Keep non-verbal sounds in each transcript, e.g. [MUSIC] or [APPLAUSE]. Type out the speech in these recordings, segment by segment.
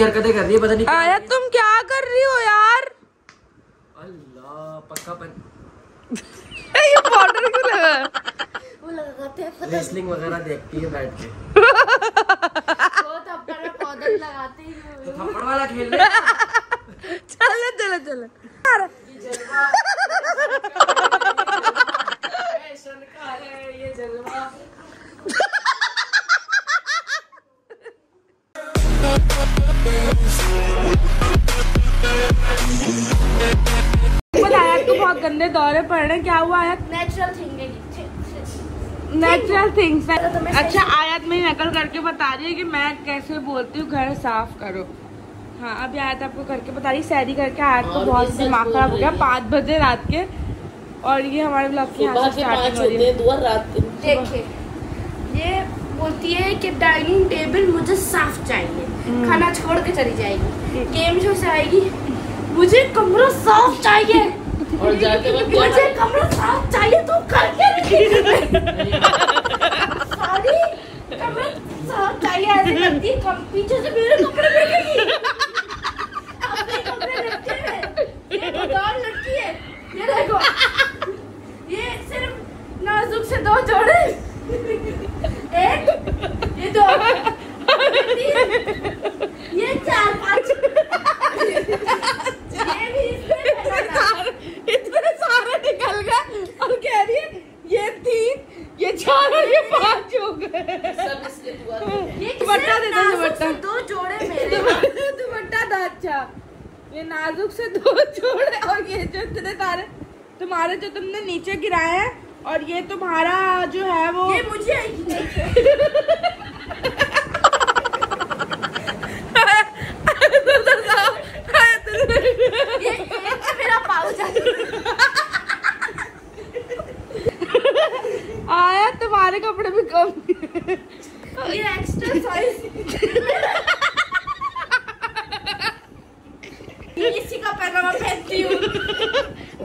हरकतें कर रही है पता नहीं क्या आया तुम क्या कर रही हो यार? अल्लाह पक्का पन [LAUGHS] ये पाउडर क्यों लगा वो लगाते हैं रेसलिंग वगैरह देखती है बैठ के। वो तो अपना पौधा लगाते ही तो थप्पड़ वाला खेल रहे चलो चलो चलो। ये जलवा। [LAUGHS] आया बहुत गंदे दौरे पड़ रहे हैं। क्या हुआ आया? नेचुरल है नेचुरल थिंग्स अच्छा आयत में नकल करके बता रही है कि मैं कैसे बोलती हूँ घर साफ़ करो। हाँ अभी आयत आपको करके बता रही सैरी करके आयत को बहुत दिमाग खराब हो गया पाँच बजे रात के। और ये हमारे ब्लॉग की यहाँ से स्टार्टिंग हो रही है। दुआ रात के। देखिए ये बोलती है कि डाइनिंग टेबल मुझे साफ़ चाहिए। खाना छोड़ के चली जाएगी। गेम शो से आएगी मुझे कमरा साफ़ चाहिए। और जाके वो मुझे कमरा साफ़ चाहिए तो करके सारी कमरा साफ़ चाहिए ऐसे करती पीछे से मेरे कपड़े फेंकेगी अपने कपड़े रखे हैं ये बेकार लड़की है ये देखो ये सिर्फ़ नाजुक से दो जोड़े एक ये दो तीन ये चार पाँच ये भी इसमें फैला था। इतने सारे निकल गए और कह रही है ये तीन ये चार और ये पाँच हो गए सब इसके दुआ दुपट्टा दे दो, दुपट्टा। दो जोड़े मेरे? [LAUGHS] दुपट्टा था अच्छा। ये नाजुक से दो जोड़े और ये जो इतने सारे तुम्हारे जो तुमने नीचे गिराए हैं और ये तुम्हारा जो है वो ये मुझे [LAUGHS] आएगी नहीं ये एक में मेरा पाउच है आया तुम्हारे कपड़े भी कम ये एक्स्ट्रा साइज़ ये इसी का पैजामा पहनती हूँ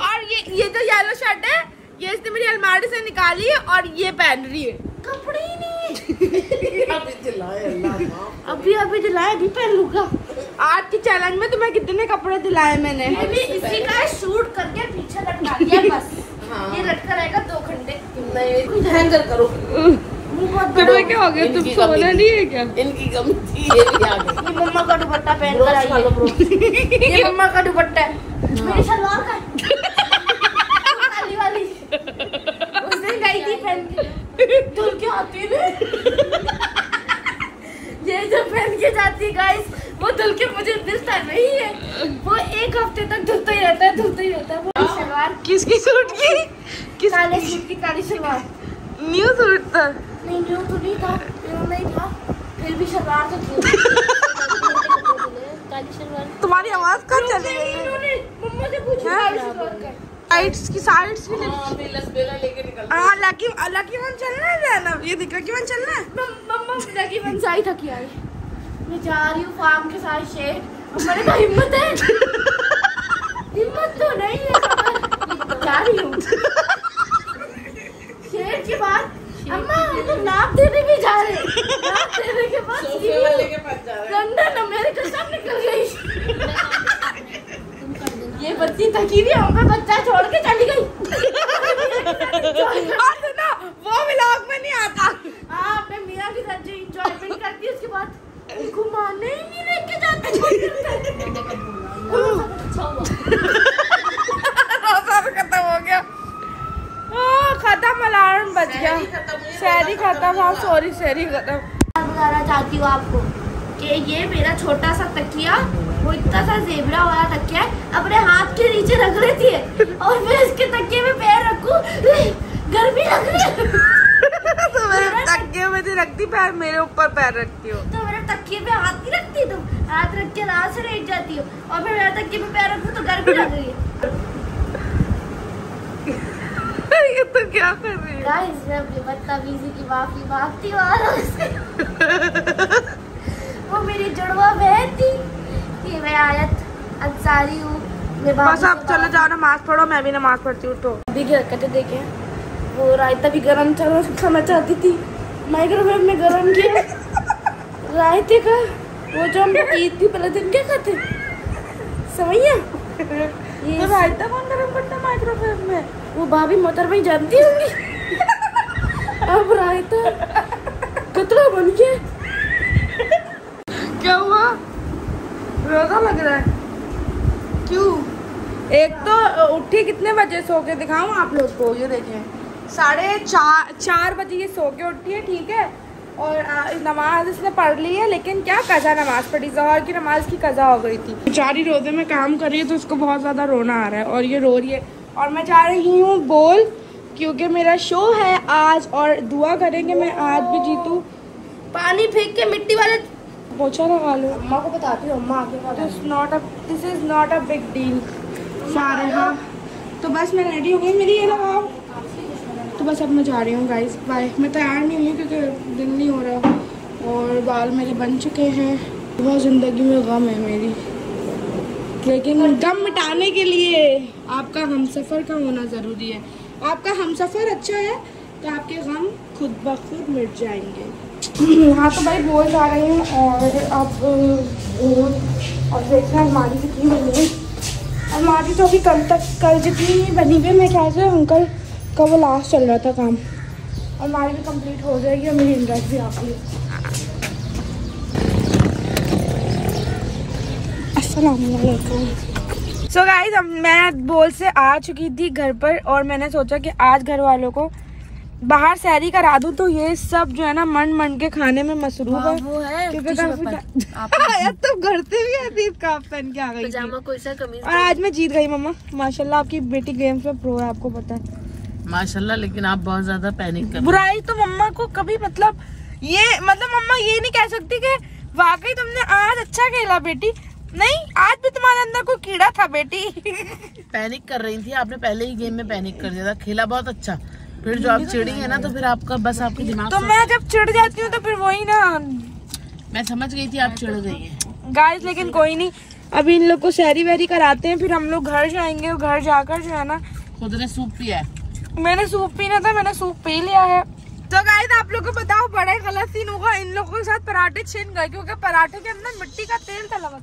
और ये ये जो येलो शर्ट है ये अलमारी से निकाली है और ये पहन रही है। कपड़े ही नहीं अभी दिलाए अल्लाह माफ़ अभी अभी दिलाया अभी पहन लूँगा। आज की चैलेंज में तुम्हें कितने कपड़े दिलाए मैंने? ये भी इसी का शूट करके पीछे लटका दिया बस। हाँ। ये लटका रहेगा दो घंटे। नहीं हैंगर करो। मुँह तुम्हें क्या हो गया? तुम सोना नहीं है क्या? इनकी कमी थी ये भी आ गई। ये मम्मा का दुपट्टा पहन कर आई है। ये मम्मा का दुपट्टा है। मेरी सलवार का है। काली वाली उस दिन गई थी पहन के धुल के आती है ये जो पहन के जाती है गाइस वो धुल के मुझे है। वो एक हफ़्ते तक धुलता ही रहता है धुलता ही रहता है। वो सलवार किसकी सूट की? किस काले सूट की काली सलवार न्यू सूट था। नहीं जो तो नहीं था जो नहीं था। फिर भी सलवार तो थी काली सलवार तुम्हारी आवाज़ कहाँ चली? गई है इन्होंने। मम्मा से पूछा हाँ? काली सलवार का। साइड्स की साइड्स भी हाँ लेके निकल हाँ लकी लकी वन चलना है जाना ये दिख लकी वन चलना है? मम- मम्मा लगी मनसाई था क्या है मैं जा रही हूँ फार्म के साथ शेर और मैंने कहा हिम्मत है। हिम्मत तो नहीं है जा रही हूँ। शेर के बाद अम्मा हम तो नाप देने भी जा रहे हैं। नाप देने के बाद लंदन अमेरिका सब निकल गई। ये बच्ची थकी हुई हम पे बच्चा छोड़ के चली गई। [LAUGHS] और सुनो वो व्लॉग में नहीं आता हाँ मैं मीरा के साथ जो इंजॉयमेंट करती है उसके बाद घुमाने ही नहीं लेके जाते रोजा भी खत्म हो गया ओ, खत्म अलार्म बज गया शहरी खत्म हुई, शहरी रोजा खत्म हाँ सॉरी शहरी खत्म बताना चाहती हूँ आपको कि ये मेरा छोटा सा तकिया वो इतना सा जेबरा वाला तकिया है अपने हाथ के नीचे रख लेती है और मैं इसके तकिए में पैर रखूँ। गर्मी लग रही है। [LAUGHS] तो मेरे तकिए में रखती पैर मेरे ऊपर पैर रखती हो। तो मेरे तकिए पे हाथ नहीं रखती तुम? हाथ रख के आराम से लेट जाती हो और फिर मेरे तकिए पे पैर रखूँ तो गर्मी लग रही है। ये तो क्या कर रही है? गाइस मैं अपनी बदतमीजी की माफ़ी मांगती हूँ [LAUGHS] वो मेरी जुड़वा बहन थी। कि मैं आयत अंसारी हूँ। बस से चलो जाओ नमाज़ पढ़ो मैं भी नमाज़ पढ़ती हूँ तो अभी की हरकतें देखें वो रायता भी गरम चलो खाना चाहती थी। माइक्रोवेव में गरम किया। [LAUGHS] रायते का वो जो हम [LAUGHS] ईद के पहले दिन क्या खाते? सवैया ये तो रायता कौन गरम करता माइक्रोवेव में? वो भाभी मोटर भाई जानती होंगी। अब रायता कितना बन गया। क्या हुआ? रोजा लग रहा है। क्यों? एक तो उठी कितने बजे सो के दिखाऊँ आप लोग को? ये देखें। साढ़े चार चार बजे ये सो के उठी है ठीक है? और नमाज़ इसने पढ़ ली है लेकिन क्या कज़ा नमाज़ पढ़ी? जहर की नमाज़ की कज़ा हो गई थी। बेचारी रोज़े में काम कर रही है तो उसको बहुत ज़्यादा रोना आ रहा है और ये रो रही है। और मैं जा रही हूँ बोल क्योंकि मेरा शो है आज और दुआ करेंगे मैं आज भी जीतूँ। पानी फेंक के मिट्टी वाले पोछा लगा लो। अम्मा को बताती हूँ अम्मा आगे this not a this is not a big deal सारे हाँ। तो बस मैं रेडी हो गई मेरी ये लगाओ तो बस अब मैं जा रही हूँ गाइस बाय मैं तैयार नहीं हुई क्योंकि दिन नहीं हो रहा और बाल मेरे बन चुके हैं। बहुत ज़िंदगी में गम है मेरी। लेकिन गम मिटाने के लिए आपका हम सफ़र का होना ज़रूरी है। आपका हम सफ़र अच्छा है तो आपके गम खुद ब खुद मिट जाएँगे। हाँ तो भाई बोल जा रही हूँ और अब, और देखना अलमारी कितनी बनी है अलमारी तो अभी कल तक, कल जितनी बनी हुई मैं से अंकल का वो लास्ट चल रहा था काम। अलमारी भी कंप्लीट हो जाएगी और मेरी इंटरेस्ट भी आ गई है असलकुम सो गाइज़ मैं बोल से आ चुकी थी घर पर और मैंने सोचा कि आज घर वालों को बाहर सैरी करा दूँ तो ये सब जो है ना मन मन के खाने में मसरूफ है वो क्योंकि तुम घर से भी ऐसी स्कार्फ पहन के आ गई पजामा कोई सा कमीज और आज मैं जीत गई मम्मा। माशाल्लाह आपकी बेटी गेम्स में प्रो है आपको पता है। माशाल्लाह लेकिन आप बहुत ज़्यादा पैनिक कर बुराई तो मम्मा को कभी मतलब ये मतलब मम्मा ये नहीं कह सकती कि वाकई तुमने आज अच्छा खेला बेटी। नहीं आज भी तुम्हारे अंदर कोई कीड़ा था बेटी। पैनिक कर रही थी आपने पहले ही गेम में पैनिक कर दिया था। खेला बहुत अच्छा। फिर जो आप चिड़ी है ना तो फिर आपका बस आपके दिमाग तो मैं जब चिड़ जाती हूँ तो फिर वही ना। मैं समझ गई थी आप चिड़ गई है। गाइस लेकिन कोई नहीं। अभी इन लोग को सैरी वैरी कराते हैं फिर हम लोग घर जाएँगे और घर जाकर जो है ना खुद ने सूप पिया है। मैंने सूप पीना था मैंने सूप पी लिया है। तो गाइस आप लोग को बताओ बड़े गलत सीन होगा इन लोगों के साथ पराठे छिन गए क्योंकि पराठे के अंदर मिट्टी का तेल था लगा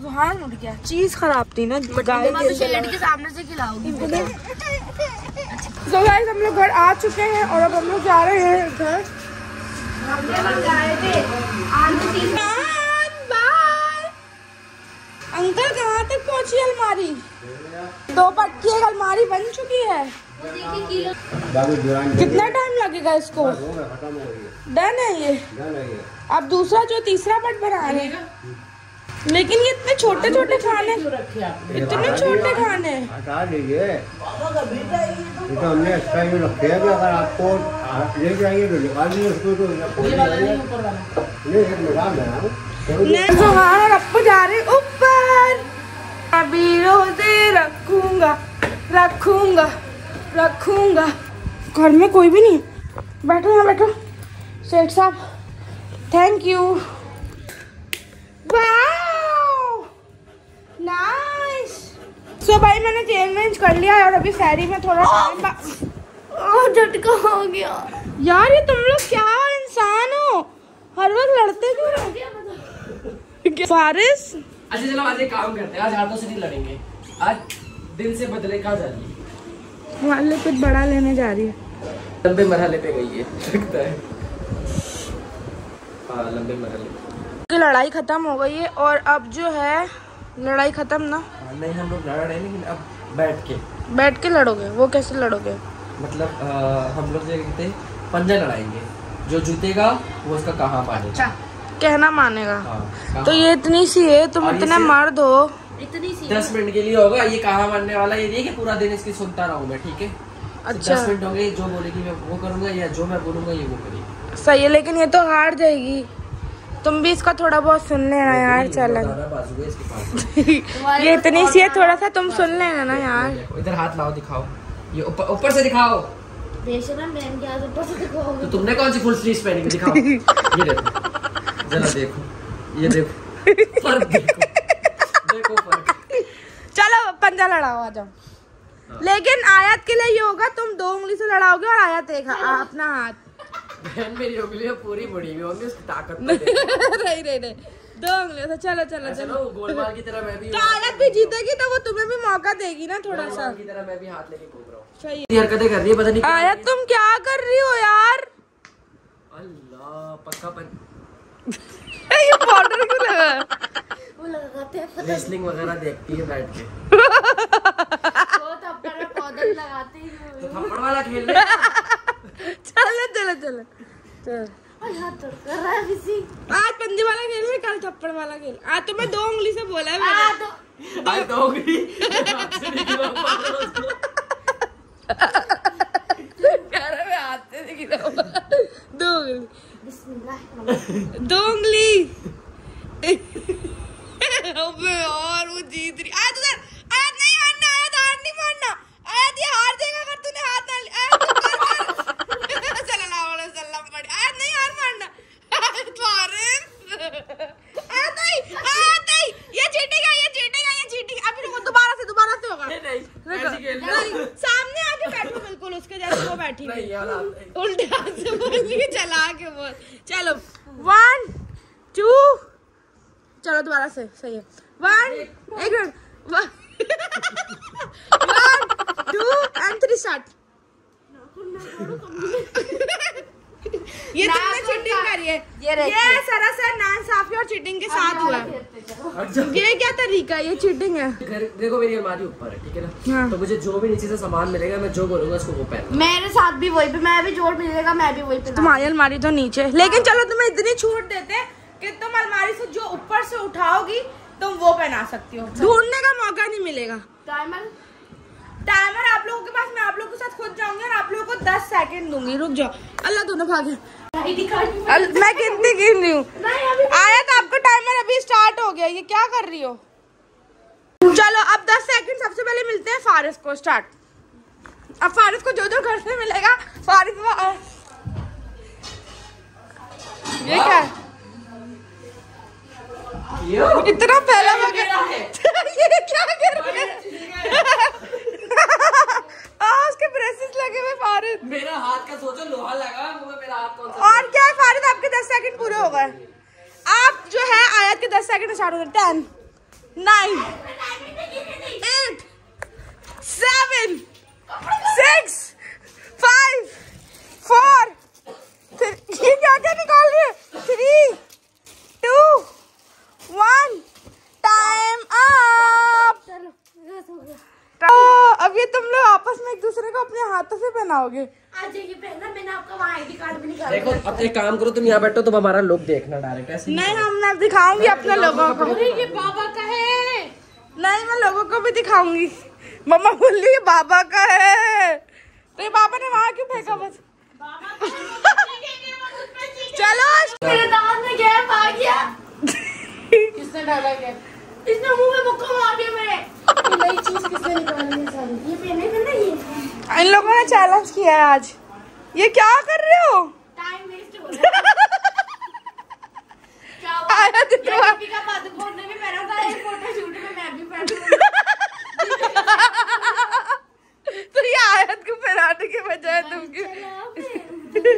जुहान उठ गया। चीज़ खराब थी ना गाइस लड़की सामने से खिलाओगी। तो गाइस हम लोग घर आ चुके हैं और अब हम लोग जा रहे हैं घर। अंकल कहाँ तक पहुँची अलमारी? दो पटकी एक अलमारी बन चुकी है। कितना टाइम लगेगा इसको? डन है ये? अब दूसरा जो तीसरा पट बना रहे हैं। लेकिन ये इतने छोटे छोटे खाने इतने छोटे खाने। हटा ये तो हमने एक्स्ट्रा ही रखे हैं कि अगर आपको ले जाइए तो निकाल दीजिए उसको तो नहीं एक निकाल देना मैं सुहान और अप्पू जा रहे हैं ऊपर अभी रोज़े रखूँगा रखूँगा रखूँगा। घर में कोई भी नहीं बैठो यहाँ बैठो। सेठ साहब थैंक यू नाइस सो भाई मैंने चेंज वेंज कर लिया और अभी सैरी में थोड़ा टाइम झटका हो गया। यार ये तुम लोग क्या इंसान हो? हर वक्त लड़ते क्यों रहो फारिस? अच्छा चलो आज एक काम करते हैं आज हाथों से नहीं लड़ेंगे। आज दिल से बदले कहा जा रही है? कुछ बड़ा लेने जा रही है। लंबे मरहले पे गई है लगता है। हाँ लंबे मरहले। की लड़ाई खत्म हो गई है और अब जो है लड़ाई खत्म ना? हाँ, नहीं हम लोग लड़ रहे हैं लेकिन अब बैठ के। बैठ के लड़ोगे? वो कैसे लड़ोगे? मतलब अ, हम लोग जो कहते हैं पंजा लड़ाएँगे। जो जीतेगा वो उसका कहाँ पाएगा कहना मानेगा। हाँ तो ये इतनी सी है तुम इतने मर्द हो इतनी सी दस मिनट के लिए होगा ये कहाँ मानने वाला ये नहीं कि पूरा दिन इसकी सुनता रहूँ मैं ठीक है? तो अच्छा। दस मिनट होंगे जो बोलेगी मैं वो करूँगा या जो मैं बोलूँगा ये वो करेगी। सही है लेकिन ये तो हार जाएगी। तुम भी इसका थोड़ा बहुत सुन लेना यार चलन। है पास। [LAUGHS] ये इतनी सी है थोड़ा सा तुम सुन लेना ना यार। इधर हाथ लाओ दिखाओ। ये ऊपर ऊपर से दिखाओ तो तुमने कौन सी फुल स्लीव पहनी दिखाओ। [LAUGHS] ये देखो। जरा देखो ये देखो फ़र्क देखो देखो फ़र्क। चलो पंजा लड़ाओ आ जाओ। लेकिन आयत के लिए ये होगा तुम दो उंगली से लड़ाओगे और आयत एक अपना हाथ। बहन मेरी उंगलियाँ पूरी बड़ी हुई होंगी उसकी ताकत तो नहीं नहीं नहीं दो उंगलियों से। चलो चलो चलो। चलो गोलमाल की तरह मैं भी तो आयत भी जीतेगी तो वो तुम्हें भी मौका देगी ना थोड़ा सा। की तरह मैं भी हाथ लेके घूम रहा हूँ। सही। हरकतें कर रही है पता नहीं तुम क्या कर रही हो यार? अल्लाह पक्का पन ये पाउडर क्यों लगा वो लगाते हैं रेसलिंग वगैरह देखती है बैठ के। वो तो अपना लगाते ही तो थप्पड़ वाला खेल रहे। चलो चलो चलो चलो। तो कर रहा है आज पंजे वाला खेल में कल थप्पड़ वाला खेल। आज तो मैं दो उंगली से बोला है मैंने। तो आज [LAUGHS] [LAUGHS] Dongli! चला चलो वन टू चलो दोबारा से सही है। वन एक minute one two and three start ये तुमने चीटिंग करी है। ये। ये सरासर नाइंसाफी और चीटिंग के साथ हुआ। है ये क्या तरीका है? ये चीटिंग है। घर देखो मेरी अलमारी ऊपर है ठीक है ना? हाँ। तो मुझे जो भी नीचे से सामान मिलेगा मैं जो बोलूँगा उसको वो पहन मेरे साथ भी वही पे मैं भी जोड़ मिलेगा मैं भी वही पे तुम्हारी अलमारी तो नीचे है। लेकिन चलो तुम्हें इतनी छूट देते हैं कि तुम अलमारी से जो ऊपर से उठाओगी तुम वो पहना सकती हो। ढूँढने का मौका नहीं मिलेगा। टाइमर आप लोगों के पास मैं आप लोगों के साथ खुद जाऊँगी और आप लोगों को दस सेकंड दूँगी। रुक जाओ। अल्लाह दोनों भागे मैं गिनती गिन रही हूँ। आया तो आपका टाइमर अभी स्टार्ट हो गया। ये क्या कर रही हो? चलो अब दस सेकंड सबसे पहले मिलते हैं फारिस को स्टार्ट अब फारिस को जो जो घर से मिलेगा फारिस वो आ- ये क्या है? इतना गिरा है। ये क्या [LAUGHS] कर रहे हाँ उसके ब्रेसेस लगे हुए फारिस मेरा हाथ का सोचो लोहा लगा है, मुँह में मेरा हाथ कौन सा और क्या है फारिद आपके दस सेकंड पूरे हो गए आप जो है आयत के दस सेकंड स्टार्ट होते ten nine eight seven six five four ये क्या क्या निकाल रही है three two one time up तो अब ये तुम लोग आपस में एक दूसरे को अपने हाथों से पहनाओगे आज ये पहना मैंने आपका वहाँ आईडी कार्ड भी निकाला देखो अब एक काम करो तुम यहाँ बैठो तुम हमारा लुक देखना डायरेक्ट ऐसे नहीं हम मैं दिखाऊँगी अपने लोगों को। ये बाबा का है। नहीं मैं लोगों को भी दिखाऊँगी। मम्मा बोल रही है बाबा का है। तो ये बाबा ने वहाँ क्यों फेंका बस? चलो मेरे दांत में गैप आ गया। किसने डाला क्या इसने मुँह में मुक्का मार दिया मेरे। नई चीज़ किसने निकाली है सारी ये पहने थे ना ये? इन लोगों ने चैलेंज किया है आज। ये क्या कर रहे हो टाइम वेस्ट हो रहा है क्या हुआ? आया तो ये तुम्हारा- दीपिका पादुकोण ने भी पहना था एक फ़ोटो शूट में मैं भी पहनूँगी तो ये आयत को पहनाने के बजाय तुम क्यों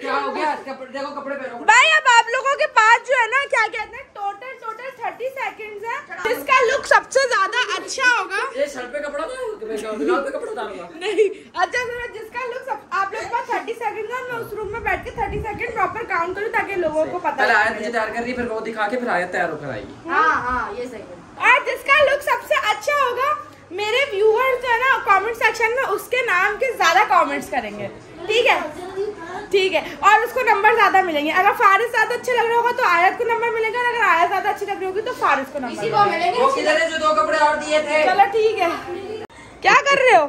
क्या हो गया कपड़े देखो कपड़े पहनो भाई अब आप लोगों के पास जो है ना क्या कहते हैं टोटल टोटल थर्टी सेकेंड्स है जिसका लुक सबसे ज़्यादा अच्छा होगा ये शर्ट पे कपड़ा था मैं क्या गुलाब पे कपड़ा डालूँगा नहीं अच्छा सुनो जिसका लुक सब आप लोग के पास थर्टी सेकंड है मैं उस रूम में बैठ के थर्टी सेकंड प्रॉपर काउंट करूँ ताकि लोगों को पता पहले लगे। आयत मुझे तैयार कर रही है फिर वो दिखा के फिर आयत तैयार होकर आएगी। हाँ हाँ ये सही है। और जिसका लुक सबसे अच्छा होगा मेरे व्यूअर्स जो है ना कमेंट सेक्शन में उसके नाम के ज़्यादा कमेंट्स करेंगे। ठीक है? ठीक है। और उसको नंबर ज़्यादा मिलेंगे। अगर फारिस ज़्यादा अच्छे लग रहा होगा तो आयत को नंबर मिलेगा। और अगर आयत ज़्यादा अच्छी लग रही होगी तो फारिस को नंबर को मिलेंगे। वो किधर है जो दो कपड़े और दिए थे? चलो ठीक है। क्या कर रहे हो?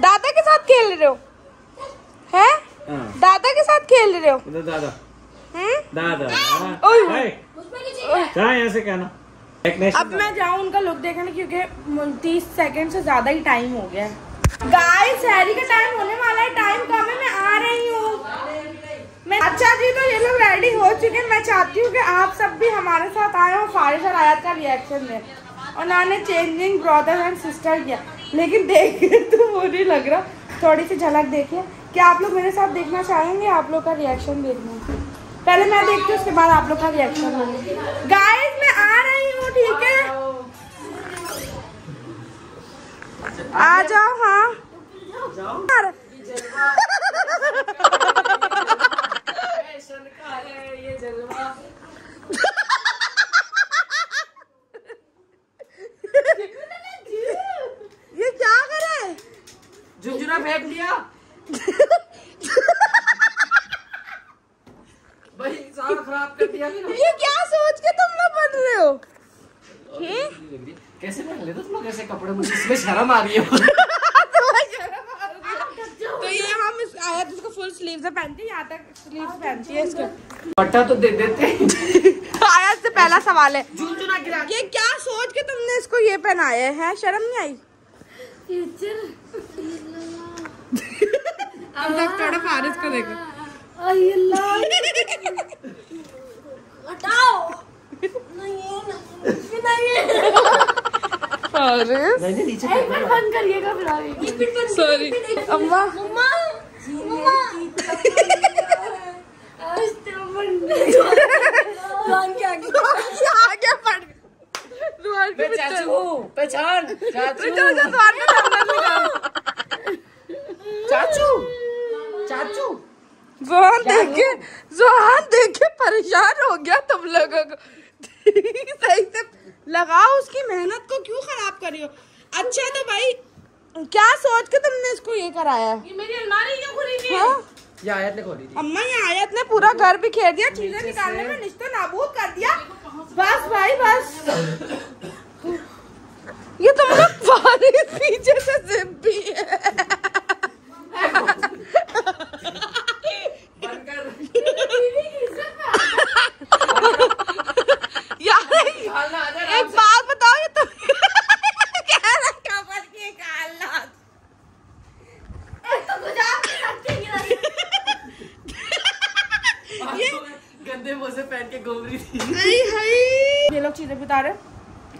दादा के साथ खेल रहे हो? हैं? हाँ। दादा के साथ खेल रहे हो? दादा। हम्म दादा। यहाँ से कहना। अब मैं जाऊँ उनका लुक देखने क्योंकि तीस सेकंड से ज़्यादा ही टाइम हो गया है। गाइस हैरी का टाइम होने वाला है। टाइम कम है मैं आ रही हूँ। मैं अच्छा जी तो ये लोग रेडी हो चुके हैं। मैं चाहती हूँ कि आप सब भी हमारे साथ आए और फारिश और आयात का रिएक्शन दें उन्होंने चेंजिंग ब्रदर एंड सिस्टर किया। लेकिन देख [LAUGHS] तो वो नहीं लग रहा। थोड़ी सी झलक देखिए। क्या आप लोग मेरे साथ देखना चाहेंगे? आप लोग का रिएक्शन देखना। पहले मैं देखती हूँ, उसके बाद आप लोग का रिएक्शन गाइस मैं आ रही हूँ, ठीक है? आ जाओ हाँ यार, ये क्या करे झुंझुना फेंक दिया भाई सारा खराब कर दिया ना ये क्या सोच के तुम लोग बन रहे हो कैसे पहन लेते तुम लोग ऐसे कपड़े मुझे इसमें शर्म आ रही है तो ये हम इस आयत इसको फुल स्लीव्स से पहनती है यहाँ तक स्लीव्स पहनती है इसके। पट्टा तो दे देते [LAUGHS] आयत से पहला सवाल है। ये क्या सोच के तुमने इसको ये पहनाया है? शर्म नहीं आई? फ्यूचर हम तक थोड़ा फारिस को देखो। हटाओ। नहीं ना। नहीं फारिस नहीं नहीं नीचे एक मिनट बंद करिएगा फिर आगे। एक मिनट बंद सॉरी अम्मा [LAUGHS] परेशान हो गया तुम लोगों को सही से लगाओ उसकी मेहनत को क्यों खराब कर रही हो अच्छा तो भाई क्या सोच के तुमने इसको ये कराया ये मेरी अलमारी क्यों खुली हाँ? ये आयत ने खोली थी। अम्मा ये आयत ने पूरा घर बिखेर दिया चीज़ें निकालने में निश्चित नाबूद कर दिया। बस भाई बस [LAUGHS] ये तुम लोग फारिस पीछे से जिप भी है यार एक बात बताओ ये तुम कह रहे कमर के हालात तो कुछ आप नहीं रखते गिराई गंदे मोजे पहन के घूम रही थी हाय हाय ये लोग चीज़ें बता रहे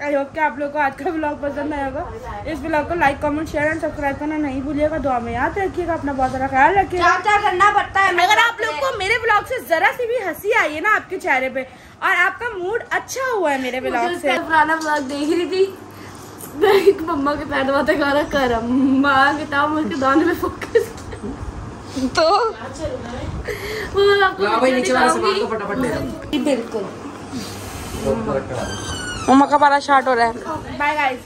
आई होप कि आप लोगों को आज का ब्लॉग पसंद आएगा इस ब्लॉग को like comment share and subscribe करना नहीं भूलिएगा। दुआ में याद रखिएगा अपना बहुत सारा ख्याल रखिएगा। क्या करना पड़ता है? अगर आप लोग को मेरे ब्लॉग से जरा सी भी हँसी आई है ना आपके चेहरे पे और आपका मूड अच्छा हुआ है मेरे ब्लॉग से। पुराना ब्लॉग देख रही थी। एक मम्मा के पैर दबाते गाना कर माँ किताब मुझके दाने में फोकस तो वो आपको नीचे वाले सामान को फटाफट ले बिल्कुल। मम्मा का बड़ा शार्ट हो रहा है। Bye guys